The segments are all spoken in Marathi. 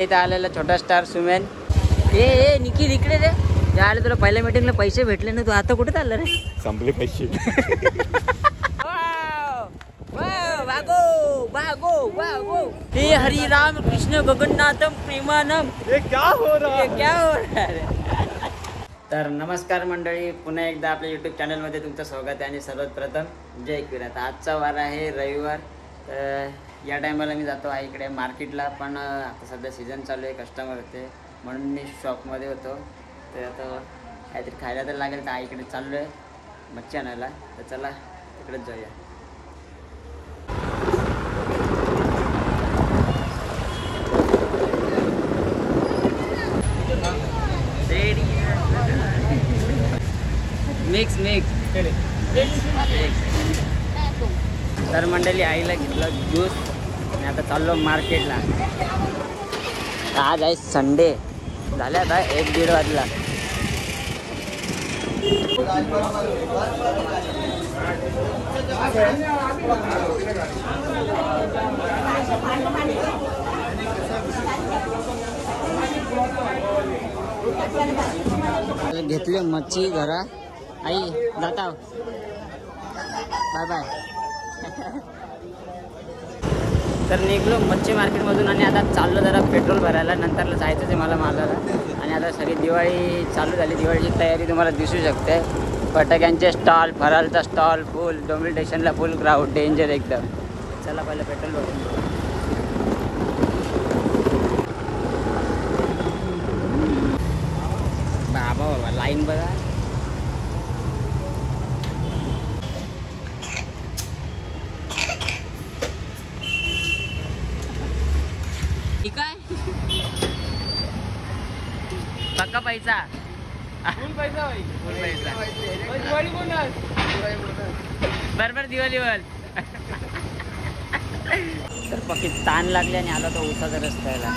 इथं आलेला छोटा स्टार सुमेन. ए ए निखिल इकडे रे आले तुला पहिल्या मीटिंगला पैसे भेटले ना तू आता कुठे चालला रे? संपले पैसे. हे हरी राम कृष्ण गगन्नाथम प्रेमानम. ये क्या हो रहा हे क्या हो रहा है? तर नमस्कार मंडळी पुन्हा एकदा आपल्या यूट्यूब चॅनलमध्ये तुमचं स्वागत आहे आणि सर्वात प्रथम जय किरात आजचा वार आहे रविवार. तर या टायमाला मी जातो इकडे मार्केटला पण आता सध्या सीझन चालू आहे कस्टमर होते म्हणून मी शॉपमध्ये होतो. तर आता काहीतरी खायला तर लागेल तर आईकडे चाललो आहे मच्छी आणायला. तर चला तिकडेच जाऊया. Mix mix. तर मंडळी आईला घेतलं ज्यूस आणि आता चाललो मार्केटला. आज आहे संडे झाले आता एक दीड वाजला. घेतली मच्छी घरा आई जाता बाय बाय तर निघलो मच्छी मार्केटमधून आणि आता चाललो जरा पेट्रोल भरायला. नंतरला जायचं आहे मला मालाला आणि आता सगळी दिवाळी चालू झाली. दिवाळीची तयारी तुम्हाला दिसू शकते. फटाक्यांचे स्टॉल फरालचा स्टॉल फुल डोंबिल स्टेशनला फुल क्राऊड डेंजर एकदम. चला पहिलं पेट्रोल भरून. बाबा बाबा लाईन बघा ठीक आहे पक्का पैसा फुल पैसा बरोबर दिवाळीवर तर पक्की ताण लागली आणि आलो तो उसाचा रस्त्याला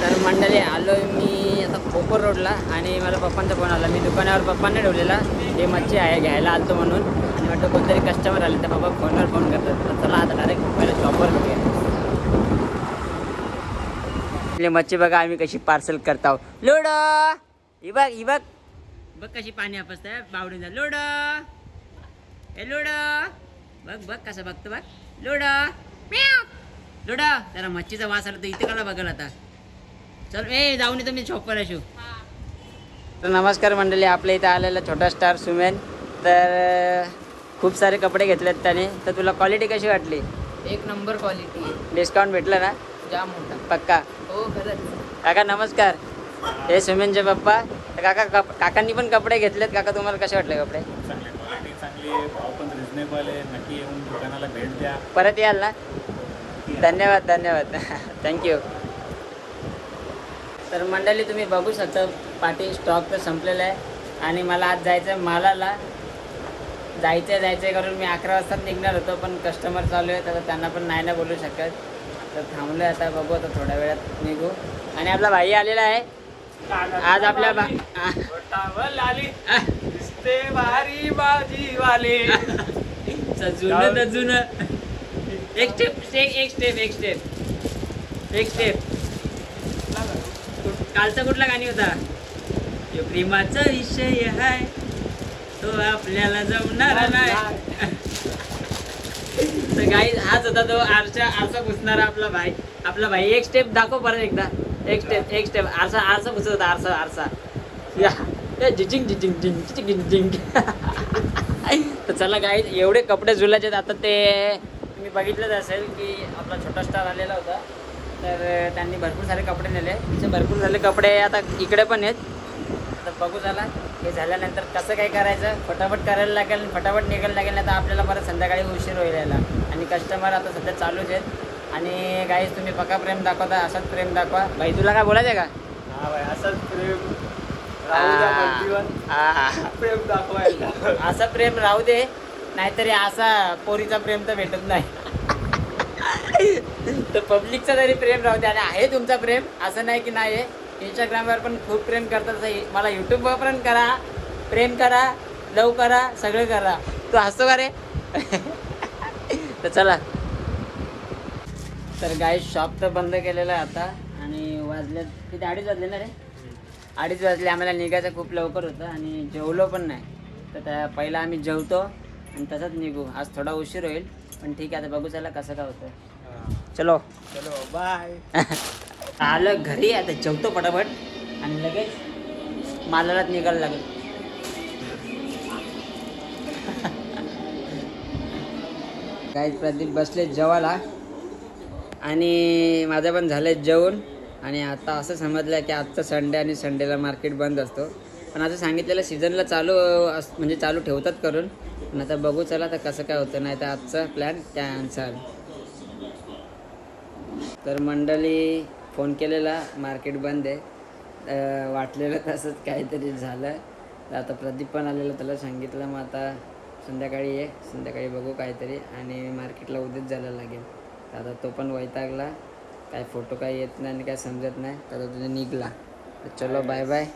तर मंडळी आलो मी आता कोपर रोडला आणि मला पप्पांचा फोन आला. मी दुकानावर पप्पांनी ठेवलेला. हे मच्छी आहे घ्यायला आलतो म्हणून. आणि वाटतं कोणतरी कस्टमर आले तर पप्पा फोनवर फोन करतात. तर चला आता डायरेक्ट पहिला शॉपवर मच्छी बघा आम्ही कशी पार्सल करतो लोड! ही बघ ही बघ. बघ कशी पाणी आपसत बावडीचा लोड. A load. बघ बघ कसं बघतो बघ. लोड. लोड. जरा मच्छीचा वास आला तर इथे कला बघाल आता. चल ए जाऊन येतो मी शॉपवर असू तर नमस्कार मंडळी आपल्या इथं आलेला छोटा स्टार सुमेन. तर खूप सारे कपडे घेतलेत त्याने. तर तुला क्वालिटी कशी वाटली? एक नंबर क्वालिटी डिस्काउंट भेटलं ना? जाम मोठा. पक्का? हो खरंच. काका नमस्कार. हे सुमेनचे पप्पा. तर काका कप काकांनी पण कपडे घेतलेत. काका तुम्हाला कसे वाटले कपडे? चांगली क्वालिटी चांगली आहे भाव पण रिझनेबल आहे. नक्की येऊन दुकानाला भेट द्या. परत याल ना? धन्यवाद धन्यवाद. थँक्यू तर मंडळी तुम्ही बघू शकता पाठी स्टॉक तर संपलेला आहे. आणि मला आज जायचं आहे मालाला. जायचं आहे जायचं आहे करून मी अकरा वाजता निघणार होतो पण कस्टमर चालू आहेत आता त्यांना पण नाही ना बोलू शकत. तर थांबलो आता बघू आता थोड्या वेळात निघू. आणि आपला भाई आलेला आहे. आज आपल्या बा आ- जुनं तर जुनं. एक स्टेप एक स्टेप एक स्टेप एक स्टेप कालचा कुठला गाणी होता? यो प्रेमाचा विषय आहे तो आपल्याला जमणार नाही. तर गाई हाच होता तो आरसा आरसा पुसणारा आपला भाई. आपला भाई एक स्टेप दाखव परत एकदा. एक स्टेप एक स्टेप आरसा आरसा पुसत होता आरसा आरसा. या. ए, जिजिंग जिजिंग जिंग जिजिंग जिंग तर चला काही एवढे कपडे झुलायचे आहेत आता ते तुम्ही बघितलंच असेल की आपला छोटा स्टार आलेला होता. तर त्यांनी भरपूर सारे कपडे नेले. तिचे भरपूर झाले कपडे आता इकडे पण आहेत. तर बघू झाला हे झाल्यानंतर कसं काय करायचं? फटाफट करायला लागेल फटाफट निघायला लागेल नाही तर आपल्याला परत संध्याकाळी उशीर होईल यायला. आणि कस्टमर आता सध्या चालूच आहेत. आणि गाईज तुम्ही पक्का प्रेम दाखवता असंच प्रेम दाखवा. भाई तुला काय बोलायचं आहे का? हा भाई असंच प्रेम. प्रेम दाखवायला असं प्रेम राहू दे नाहीतरी असा पोरीचा प्रेम तर भेटत नाही. तर पब्लिकचा तरी प्रेम राहू दे आणि आहे तुमचा प्रेम असं नाही की नाही आहे इंस्टाग्रामवर पण खूप प्रेम करतात मला यूट्यूबवर पण करा प्रेम करा लव करा सगळं करा. तू हसतो का रे? तर चला. तर गाय शॉप तर बंद केलेलं आहे आता. आणि वाजले किती? अडीच वाजले ना रे? अडीच वाजले. आम्हाला निघायचं खूप लवकर होतं आणि जेवलो पण नाही. तर त्या पहिला आम्ही जेवतो आणि तसंच निघू. आज थोडा उशीर होईल पण ठीक आहे. आता बघू चला कसं काय होतं चलो. चलो बाय आलं घरी आता जेवतो पटापट. आणि लगेच मालालाच निघायला लागेल. काही प्रदीप बसले जेवायला. आणि माझं पण झालं जेवण. आणि आता असं समजलं की आजचा संडे आणि संडेला मार्केट बंद असतो. पण असं सांगितलेलं सीझनला चालू अस म्हणजे चालू ठेवतात करून. पण आता बघू चला तर कसं काय होतं. नाही तर आजचा प्लॅन कॅन्सल तर मंडळी फोन केलेला मार्केट बंद आहे. वाटलेलं तसंच काहीतरी झालं. तर आता प्रदीप पण आलेला त्याला सांगितलं मग आता संध्याकाळी ये. संध्याकाळी बघू काहीतरी. आणि मार्केटला उद्याच जायला लागेल. तर आता तो पण वैतागला. काय फोटो काय येत नाही आणि काय समजत नाही. तर तुझे निघला. तर चलो बाय बाय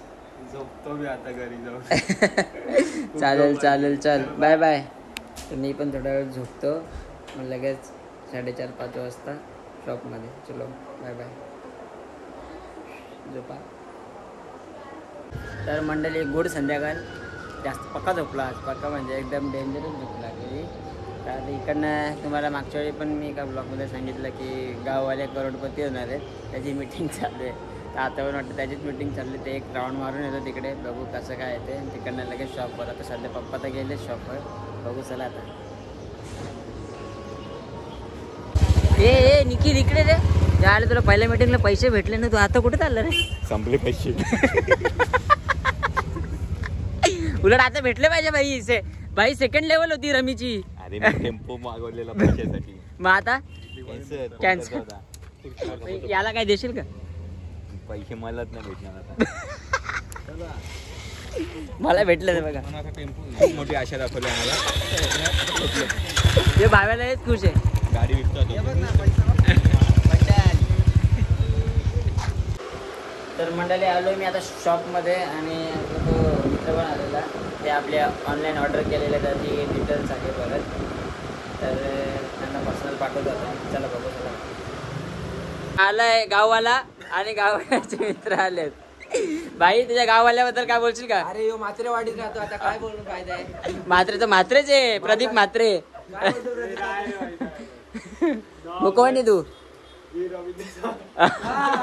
झोपतो मी आता घरी जाऊन. चालेल चालेल चल. बाय बाय तर मी पण थोडा वेळ झोपतो. मग लगेच साडेचार पाच वाजता शॉपमध्ये चलो बाय बाय झोपा. तर मंडळी गुड संध्याकाळ. जास्त पक्का झोपला. आज पक्का म्हणजे एकदम डेंजरच झोपला. तर आता इकडनं तुम्हाला मागच्या वेळी पण मी एका ब्लॉगमध्ये सांगितलं की गाववाले करोडपती होणार आहेत. त्याची मिटिंग चालू आहे. तर आता पण वाटतं त्याचीच मिटिंग चालली. ते एक राऊंड मारून येतो तिकडे. बघू कसं काय आहे ते तिकडनं लगेच शॉपवर आता सध्या पप्पा तर गेले शॉपवर बघू चला आता. ए ए निखिल इकडे रे. त्याला तुला पहिल्या मिटिंगला पैसे भेटले ना. तू आता कुठे चालला रे? संपले पैसे. उलट आता भेटले पाहिजे भाई से भाई सेकंड लेवल होती रमीची. अरे मी टेम्पो मागवलेला पैशासाठी. मग आता? Cancel. याला काय देशील का? पैसे मलाच नाही भेटणार आता. मला भेटलं बघा. म्हणून आता टेम्पो खूप मोठी आशा दाखवली आम्हाला. ते भाव्याला हेच खुश आहे. गाडी विकतो. तर मंडळी आलो मी आता शॉपमध्ये आणि पण आलेला ते आपल्या ऑनलाईन ऑर्डर केलेले त्याची डिटेल्स आहे परत. तर त्यांना पर्सनल पाठवत होता चला बघू चला आलाय गाववाला आणि गाववाल्याचे मित्र आलेत. भाई तुझ्या गाववाल्याबद्दल काय बोलशील का? अरे यो मात्रेवाडीत राहतो. आता काय बोलून फायदा आहे. म्हात्रे तर म्हात्रेच आहे. प्रदीप म्हात्रे. काय बोलतो रे काय? मुकवणी तू. हा,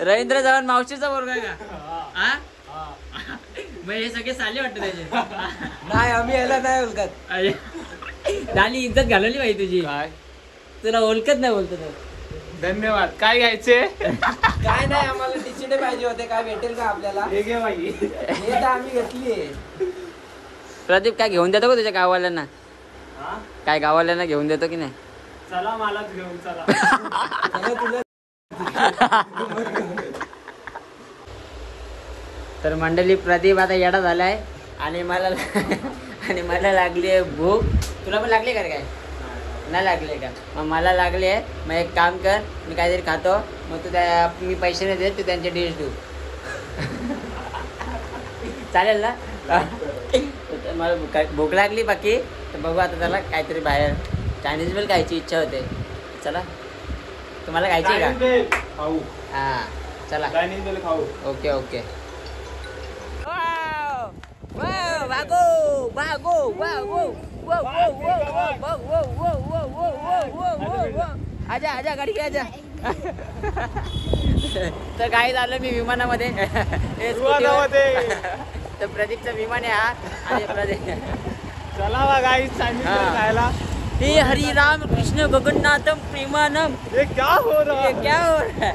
रवींद्र चव्हाण मावशीचा आहे का? हा? मग हे सगळे साले वाटत त्याचे. नाही आम्ही याला नाही ओळखत अरे, झाली इज्जत घालवली बाई तुझी. तुला ओळखत नाही बोलतो तो. धन्यवाद. काय घ्यायचे? काय नाही आम्हाला टिचिडे पाहिजे होते. काय भेटेल का आपल्याला? हे घे बाई. हे तर आम्ही घेतली प्रदीप काय घेऊन देतो का तुझ्या गाववाल्यांना? हा? काय गाववाल्यांना घेऊन देतो की नाही? चला मलाच घेऊन चला तुला तर मंडळी प्रदीप आता येडा झालाय. आणि मला आणि मला लागली आहे भूक. तुला पण लागली का रे काय? नाही लागले का? मग मला लागले आहे. मग एक काम कर मी काहीतरी खातो. मग तू त्या मी पैसे नाही देत तू त्यांचे डिश देऊ चालेल ना? मला भूक- लागली बाकी. तर बघू आता त्याला काहीतरी बाहेर चायनीज बिल खायची इच्छा होते. चला. तुम्हाला खायची आहे का? खाऊ. हां चला. चायनीज बेल खाऊ. Okay okay. भागो भागो भागो आजा आजा गाडी घे, आजा. तर काय झालं मी विमानामध्ये. तर प्रदीपचं विमान आहे हा. आणि प्रदीप चला गाई हा. खायला. हे हरी राम कृष्ण गगन्नाथम प्रेमानम. हे क्या हो रहा ये क्या हो रहा है?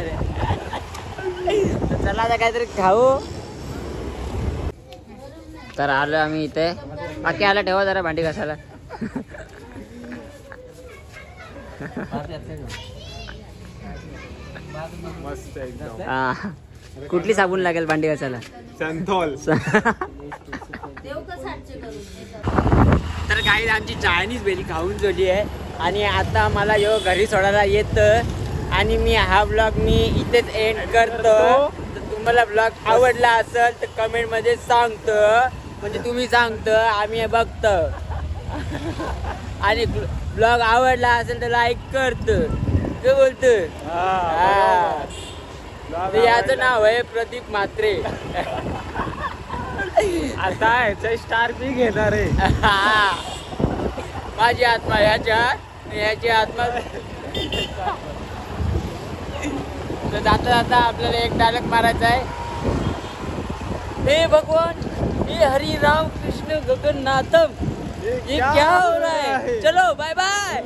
चला आता काहीतरी खाऊ. तर आलो आम्ही इथे. बाकी आला ठेवा जरा भांडी घासायला. कुठली साबण लागेल भांडी घासायला? संथोल तर काही आमची चायनीज बेली खाऊन जोडी आहे. आणि आता मला यो घरी सोडायला येत. आणि मी हा ब्लॉग मी इथेच एंड करतो. तर तुम्हाला ब्लॉग आवडला असेल तर कमेंटमध्ये सांगतो. म्हणजे तुम्ही सांगतो आम्ही हे बघतो. आणि ब्लॉग आवडला असेल तर लाईक करतो. काय बोलतो याचं नाव आहे प्रदीप म्हात्रे. आता ह्याचा स्टार मी घेणार आहे. माझी आत्मा ह्याच्या ह्याची आत्मा तर जाता जाता आपल्याला एक डायलॉग मारायचा आहे. हे भगवान! हे हरी राम कृष्ण गगन्नाथम. ये क्या हो रहा है? चलो बाय बाय